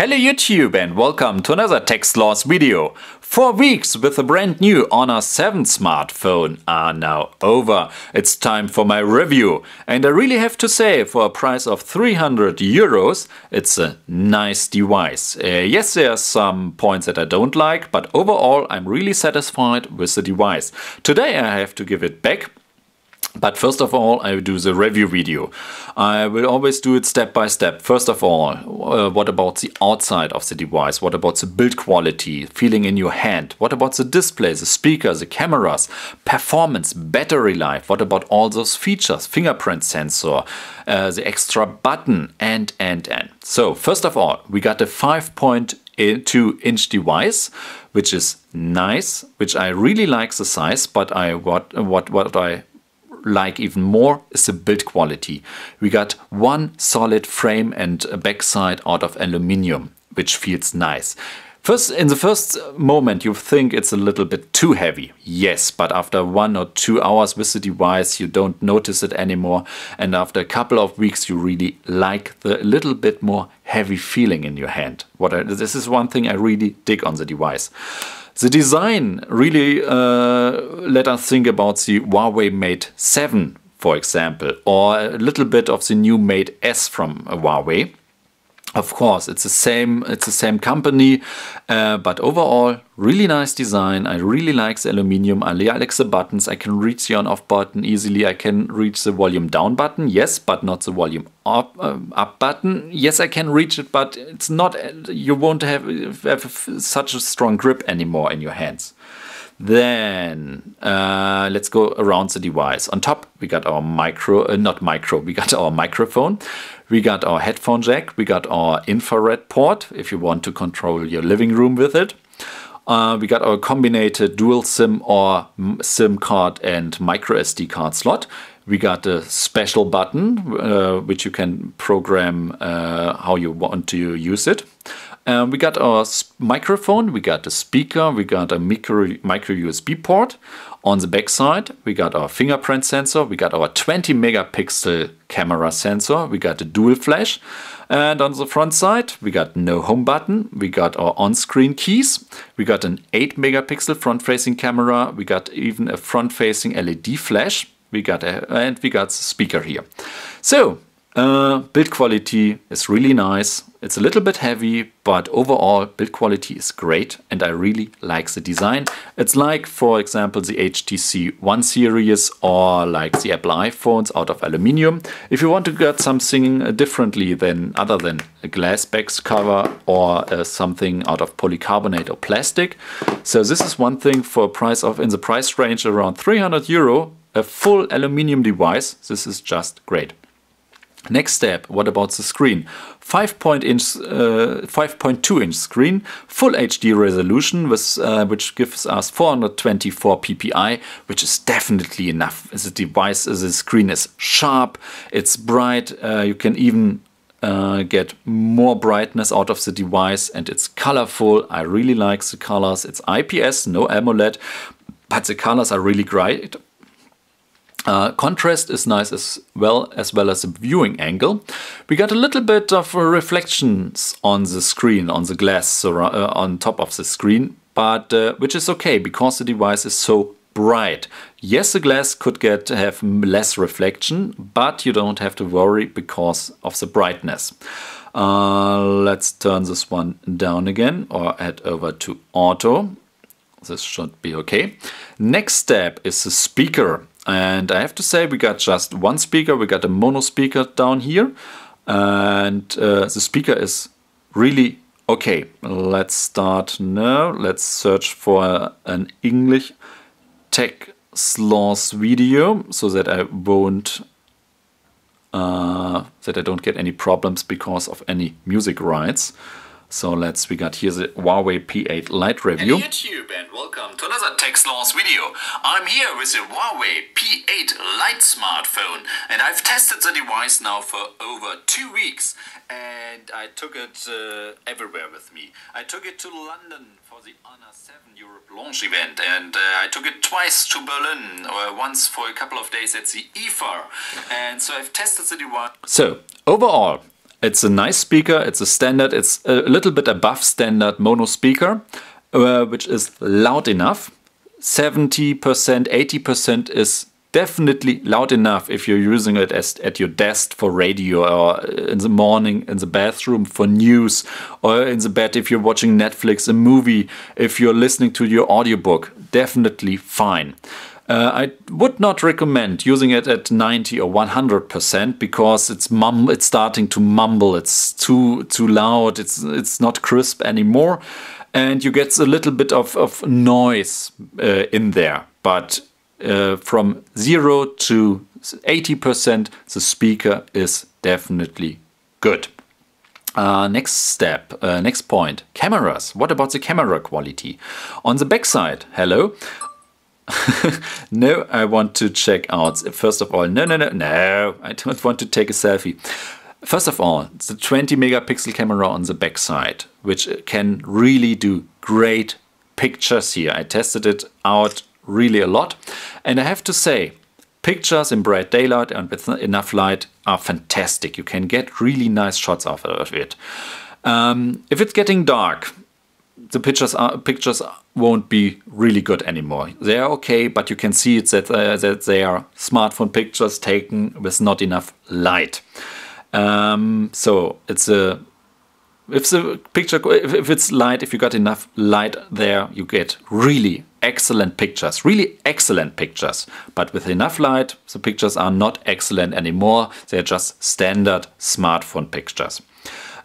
Hello YouTube and welcome to another TechSloth video. Four weeks with a brand new Honor 7 smartphone are now over. It's time for my review and I really have to say for a price of 300 euros it's a nice device. Uh, yes there are some points that I don't like but overall I'm really satisfied with the device. Today I have to give it back but first of all, I will do the review video. I will always do it step by step. First of all, uh, what about the outside of the device? What about the build quality, feeling in your hand? What about the display, the speaker, the cameras, performance, battery life? What about all those features, fingerprint sensor, uh, the extra button, and, and, and. So first of all, we got a 5.2 inch device, which is nice, which I really like the size, but I what what what I like even more is the build quality. We got one solid frame and a backside out of aluminium, which feels nice. First, in the first moment, you think it's a little bit too heavy. Yes, but after one or two hours with the device, you don't notice it anymore. And after a couple of weeks, you really like the little bit more heavy feeling in your hand. What I, this is one thing I really dig on the device. The design really uh, let us think about the Huawei Mate 7, for example, or a little bit of the new Mate S from Huawei. Of course, it's the same. It's the same company, uh, but overall, really nice design. I really like the aluminium. I like the buttons. I can reach the on/off button easily. I can reach the volume down button. Yes, but not the volume up, uh, up button. Yes, I can reach it, but it's not. You won't have, have such a strong grip anymore in your hands. Then uh, let's go around the device. On top, we got our micro, uh, not micro, we got our microphone. We got our headphone jack. We got our infrared port if you want to control your living room with it. Uh, we got our combined dual SIM or SIM card and micro SD card slot. We got a special button uh, which you can program uh, how you want to use it. Uh, we got our microphone, we got a speaker, we got a micro, micro USB port. On the back side, we got our fingerprint sensor, we got our 20 megapixel camera sensor, we got a dual flash. And on the front side, we got no home button, we got our on-screen keys, we got an 8 megapixel front-facing camera, we got even a front-facing LED flash, we got a, and we got the speaker here. So uh, build quality is really nice. It's a little bit heavy, but overall build quality is great and I really like the design. It's like, for example, the HTC One series or like the Apple iPhones out of aluminium. If you want to get something differently than other than a glass back cover or uh, something out of polycarbonate or plastic. So this is one thing for a price of in the price range around 300 euro, a full aluminium device. This is just great. Next step, what about the screen? 5.2 inch, uh, inch screen, full HD resolution, with, uh, which gives us 424 ppi, which is definitely enough. The device, the screen is sharp, it's bright, uh, you can even uh, get more brightness out of the device and it's colorful. I really like the colors. It's IPS, no AMOLED, but the colors are really great. Uh, contrast is nice as well as well as the viewing angle. We got a little bit of uh, reflections on the screen, on the glass uh, on top of the screen, but uh, which is okay because the device is so bright. Yes, the glass could get have less reflection, but you don't have to worry because of the brightness. Uh, let's turn this one down again or head over to auto. This should be okay. Next step is the speaker. And I have to say we got just one speaker, we got a mono speaker down here. And uh, the speaker is really okay. Let's start now. Let's search for an English tech sloth video so that I won't uh, that I don't get any problems because of any music rights. So let's, we got here the Huawei P8 Lite review. Hey YouTube and welcome to another TechSloth video. I'm here with the Huawei P8 Lite smartphone and I've tested the device now for over two weeks and I took it uh, everywhere with me. I took it to London for the Honor 7 Europe launch event and uh, I took it twice to Berlin, or once for a couple of days at the IFA and so I've tested the device. So overall It's a nice speaker. It's a standard. It's a little bit above standard mono speaker, uh, which is loud enough. 70%, 80% is definitely loud enough if you're using it as, at your desk for radio or in the morning in the bathroom for news or in the bed if you're watching Netflix, a movie, if you're listening to your audiobook. Definitely fine. Uh, I would not recommend using it at 90 or 100% because it's mum it's starting to mumble. It's too too loud. It's it's not crisp anymore, and you get a little bit of of noise uh, in there. But uh, from zero to 80%, the speaker is definitely good. Uh, next step, uh, next point, cameras. What about the camera quality? On the backside, hello, no, I want to check out. First of all, no, no, no, no, I don't want to take a selfie. First of all, a 20 megapixel camera on the back side, which can really do great pictures here. I tested it out really a lot. And I have to say, pictures in bright daylight and with enough light are fantastic. You can get really nice shots out of it. Um, if it's getting dark, the pictures are pictures won't be really good anymore. They are okay, but you can see it that uh, that they are smartphone pictures taken with not enough light. Um, so it's a if the picture if, it's light, if you got enough light there, you get really excellent pictures, really excellent pictures. But with enough light, the pictures are not excellent anymore. They're just standard smartphone pictures.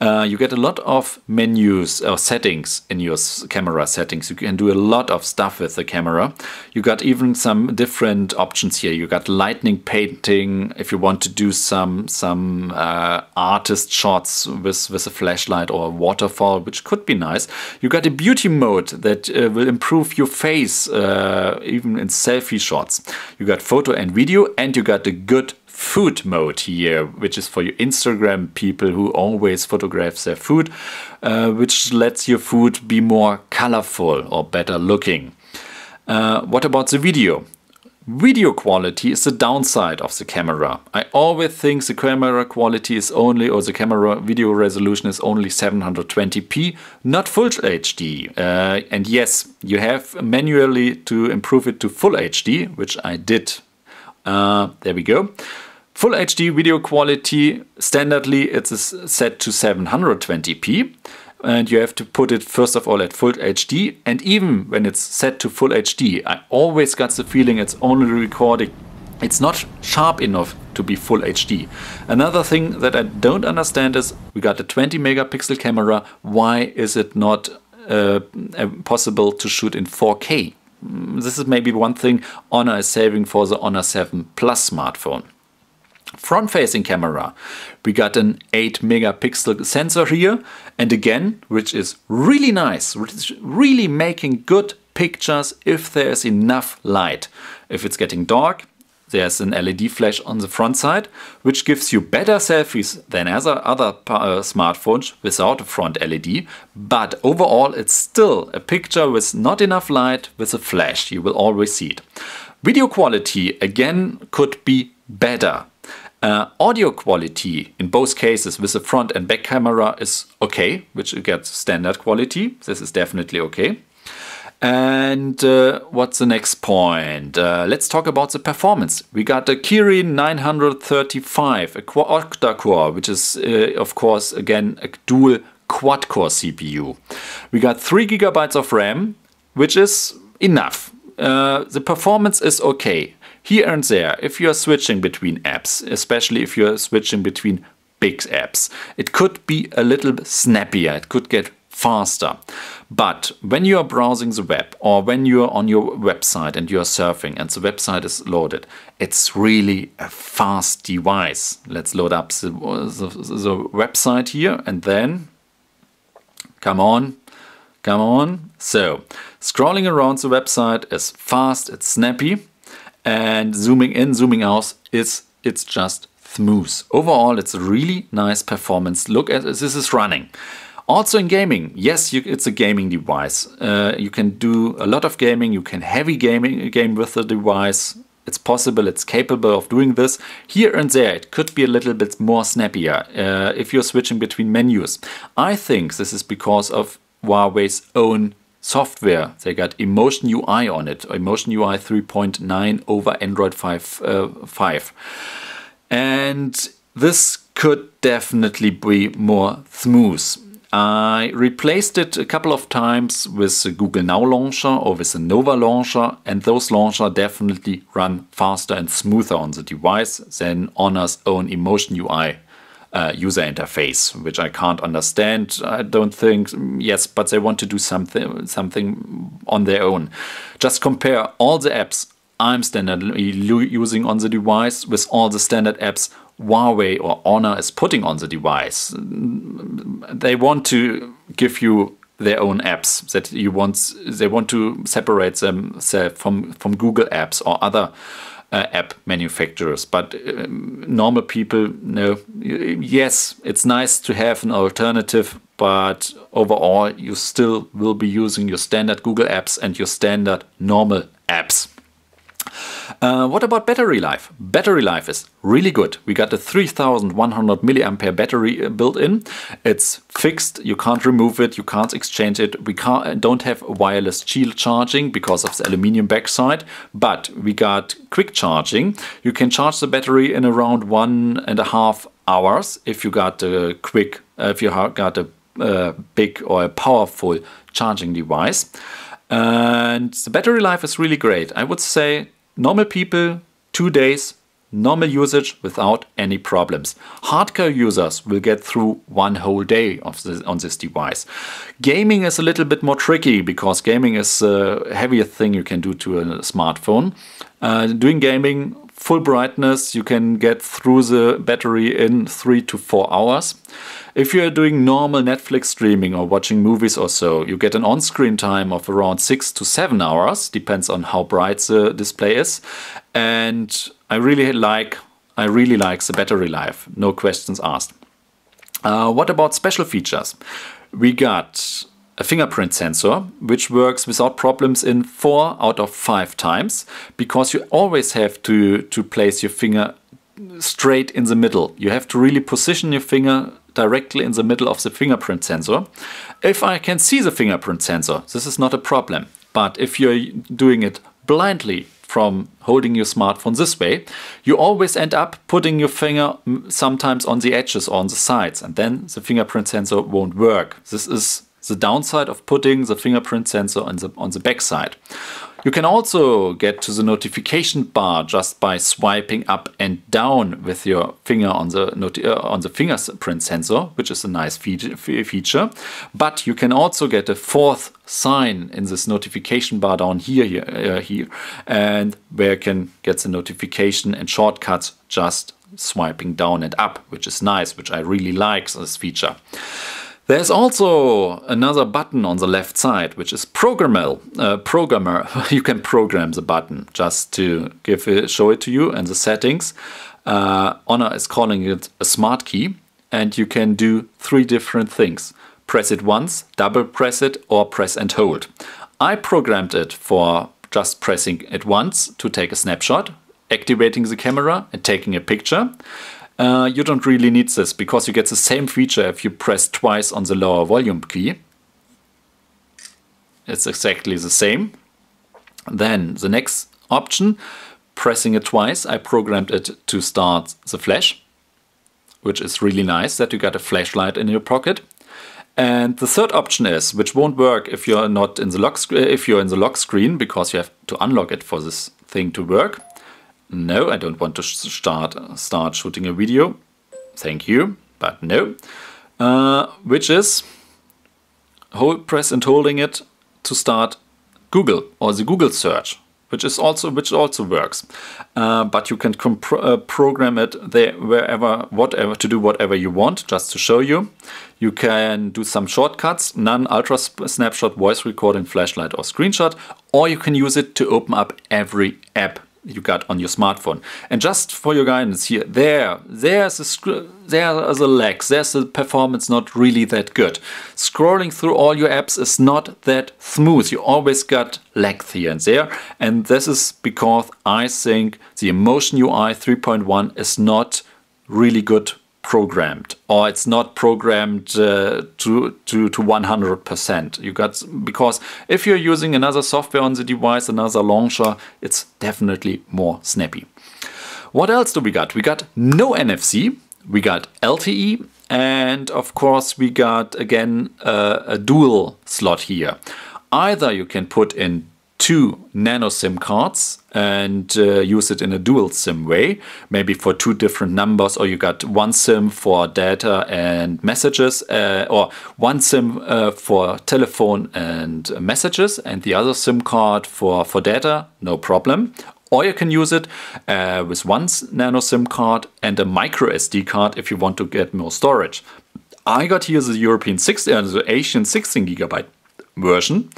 Uh, you get a lot of menus or settings in your camera settings. You can do a lot of stuff with the camera. You got even some different options here. You got lightning painting if you want to do some some uh, artist shots with with a flashlight or a waterfall, which could be nice. You got a beauty mode that uh, will improve your face uh, even in selfie shots. You got photo and video, and you got a good food mode here, which is for your Instagram people who always photograph their food, uh, which lets your food be more colorful or better looking. Uh, what about the video? Video quality is the downside of the camera. I always think the camera quality is only, or the camera video resolution is only 720p, not full HD. Uh, and yes, you have manually to improve it to full HD, which I did. Uh, there we go. Full HD video quality, standardly it's set to 720p and you have to put it first of all at full HD and even when it's set to full HD I always got the feeling it's only recording it's not sharp enough to be full HD. Another thing that I don't understand is we got a 20 megapixel camera why is it not uh, possible to shoot in 4K? Mm, this is maybe one thing Honor is saving for the Honor 7 Plus smartphone. Front facing camera, we got an 8 megapixel sensor here and again, which is really nice, which really making good pictures if there's enough light. If it's getting dark, there's an LED flash on the front side, which gives you better selfies than other, other uh, smartphones without a front LED. But overall, it's still a picture with not enough light with a flash. You will always see it. Video quality, again, could be better. Uh, audio quality in both cases with the front and back camera is okay, which gets standard quality. This is definitely okay. And uh, what's the next point? Uh, let's talk about the performance. We got a Kirin 935, a octa-core, which is uh, of course again a dual quad-core CPU. We got 3 gigabytes of RAM, which is enough. Uh, the performance is okay here and there, if you are switching between apps, especially if you are switching between big apps, it could be a little snappier, it could get faster. But when you are browsing the web or when you are on your website and you are surfing and the website is loaded, it's really a fast device. Let's load up the, the, the website here and then, come on, come on. So, scrolling around the website is fast, it's snappy and zooming in, zooming out, it's, it's just smooth. Overall, it's a really nice performance. Look at this is running. Also in gaming, yes, you, it's a gaming device. Uh, you can do a lot of gaming. You can heavy gaming game with the device. it's possible, it's capable of doing this. Here and there, it could be a little bit more snappier uh, if you're switching between menus. I think this is because of Huawei's own software. They got Emotion UI on it, Emotion UI 3.9 over Android 5. Uh, 5. And this could definitely be more smooth. I replaced it a couple of times with the Google Now launcher or with the Nova launcher, and those launcher definitely run faster and smoother on the device than Honor's own Emotion UI uh, user interface, which I can't understand. I don't think yes, but they want to do something something on their own. Just compare all the apps I'm standardly using on the device with all the standard apps Huawei or Honor is putting on the device. They want to give you their own apps that you want. They want to separate them from from Google apps or other uh, app manufacturers. But uh, normal people know. Yes, it's nice to have an alternative, but overall, you still will be using your standard Google apps and your standard normal apps. Uh, what about battery life? Battery life is really good. We got a 3100 milliampere battery uh, built in. It's fixed. You can't remove it. You can't exchange it. We can't, don't have wireless shield charging because of the aluminium backside, but we got quick charging. You can charge the battery in around one and a half hours if you got a quick, if you got a uh, big or a powerful charging device. And the battery life is really great. I would say normal people, two days, normal usage without any problems. Hardcore users will get through one whole day of this, on this device. Gaming is a little bit more tricky because gaming is a heavier thing you can do to a smartphone. Uh, doing gaming full brightness, you can get through the battery in three to four hours. If you're doing normal Netflix streaming or watching movies or so, you get an on screen time of around six to seven hours, depends on how bright the display is. And I really like I really like the battery life, no questions asked. Uh, what about special features? We got a fingerprint sensor, which works without problems in four out of five times, because you always have to, to place your finger straight in the middle. You have to really position your finger directly in the middle of the fingerprint sensor. If I can see the fingerprint sensor, this is not a problem. But if you're doing it blindly from holding your smartphone this way, you always end up putting your finger sometimes on the edges or on the sides, and then the fingerprint sensor won't work. This is the downside of putting the fingerprint sensor on the, on the back side. You can also get to the notification bar just by swiping up and down with your finger on the uh, on the fingerprint sensor, which is a nice feature. But you can also get a fourth sign in this notification bar down here, here, uh, here, and where you can get the notification and shortcuts just swiping down and up, which is nice, which I really like this feature. There's also another button on the left side, which is programmer. Uh, programmer. you can program the button just to give it, show it to you and the settings. Uh, Honor is calling it a smart key, and you can do three different things. Press it once, double press it, or press and hold. I programmed it for just pressing it once to take a snapshot, activating the camera and taking a picture. Uh, you don't really need this because you get the same feature if you press twice on the lower volume key. It's exactly the same. Then the next option, pressing it twice, I programmed it to start the flash, which is really nice that you got a flashlight in your pocket. And the third option is, which won't work if you're not in the lock if you're in the lock screen because you have to unlock it for this thing to work. No, I don't want to start start shooting a video. Thank you, but no. Uh, which is hold press and holding it to start Google or the Google search, which is also which also works. Uh, but you can uh, program it there wherever, whatever to do whatever you want. Just to show you, you can do some shortcuts: none, ultra snapshot, voice recording, flashlight, or screenshot, or you can use it to open up every app you got on your smartphone. And just for your guidance here, there, there's a there's a lag, there's a performance not really that good. Scrolling through all your apps is not that smooth. You always got lag here and there, and this is because I think the Emotion UI 3.1 is not really good programmed or it's not programmed uh, to, to, to 100%. You got because if you're using another software on the device, another launcher, it's definitely more snappy. What else do we got? We got no NFC, we got LTE, and of course we got again uh, a dual slot here. Either you can put in two nano SIM cards and uh, use it in a dual SIM way, maybe for two different numbers, or you got one SIM for data and messages, uh, or one SIM uh, for telephone and messages, and the other SIM card for, for data, no problem. Or you can use it uh, with one nano SIM card and a micro SD card if you want to get more storage. I got here the European 16, uh, the Asian 16 gigabyte version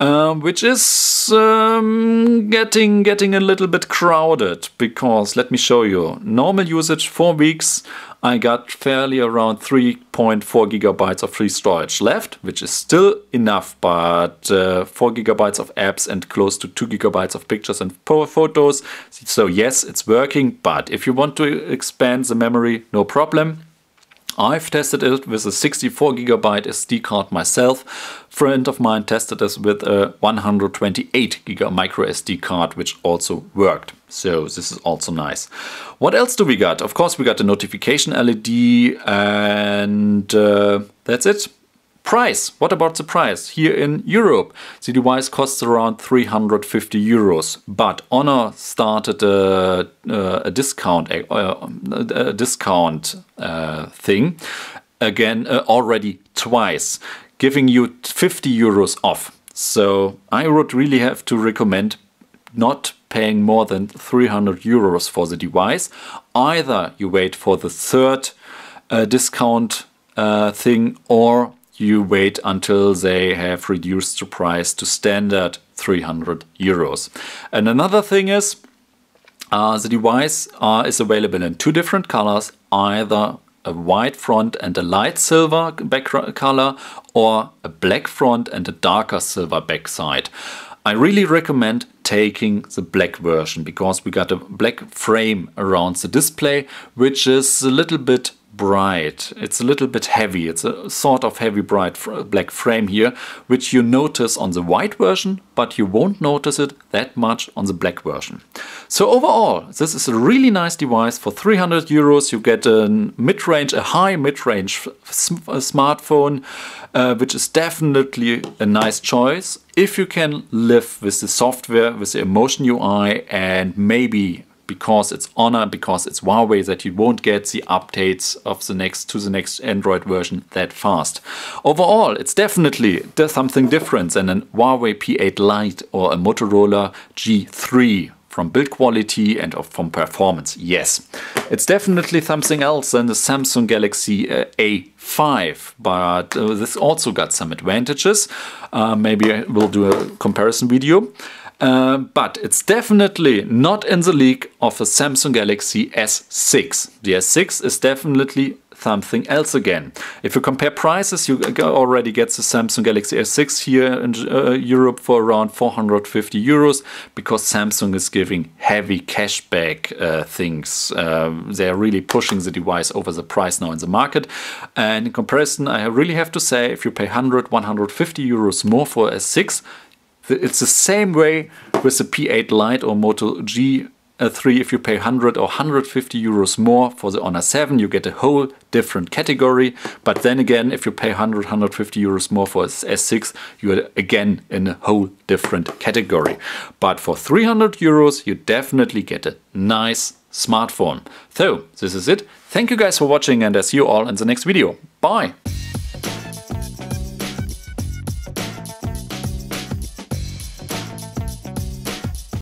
um, which is um, getting getting a little bit crowded because let me show you normal usage four weeks I got fairly around 3.4 gigabytes of free storage left which is still enough but uh, 4 gigabytes of apps and close to 2 gigabytes of pictures and photos so yes it's working but if you want to expand the memory no problem I've tested it with a 64 gigabyte SD card myself. Friend of mine tested this with a 128 giga micro SD card, which also worked. So this is also nice. What else do we got? Of course, we got the notification LED and uh, that's it. Price. What about the price? Here in Europe, the device costs around 350 euros, but Honor started a, a discount a, a discount uh, thing again uh, already twice, giving you 50 euros off. So I would really have to recommend not paying more than 300 euros for the device. Either you wait for the third uh, discount uh, thing or you wait until they have reduced the price to standard 300 euros. And another thing is, uh, the device uh, is available in two different colors, either a white front and a light silver back color or a black front and a darker silver backside. I really recommend taking the black version because we got a black frame around the display which is a little bit bright. It's a little bit heavy. It's a sort of heavy bright black frame here, which you notice on the white version, but you won't notice it that much on the black version. So overall, this is a really nice device. For 300 euros, you get a mid-range, a high mid-range smartphone, uh, which is definitely a nice choice. If you can live with the software, with the Emotion UI, and maybe because it's Honor, because it's Huawei, that you won't get the updates of the next to the next Android version that fast. Overall, it's definitely something different than a Huawei P8 Lite or a Motorola G3 from build quality and from performance. Yes, it's definitely something else than the Samsung Galaxy uh, A5, but uh, this also got some advantages. Uh, maybe we'll do a comparison video. Uh, but it's definitely not in the league of the Samsung Galaxy S6. The S6 is definitely something else again. If you compare prices, you already get the Samsung Galaxy S6 here in uh, Europe for around 450 euros because Samsung is giving heavy cashback uh, things. Um, they are really pushing the device over the price now in the market. And in comparison, I really have to say, if you pay 100, 150 euros more for S6, it's the same way with the P8 Lite or Moto G3 uh, if you pay 100 or 150 euros more for the Honor 7 you get a whole different category. But then again if you pay 100 150 euros more for S6 you're again in a whole different category. But for 300 euros you definitely get a nice smartphone. So this is it. Thank you guys for watching and I see you all in the next video. Bye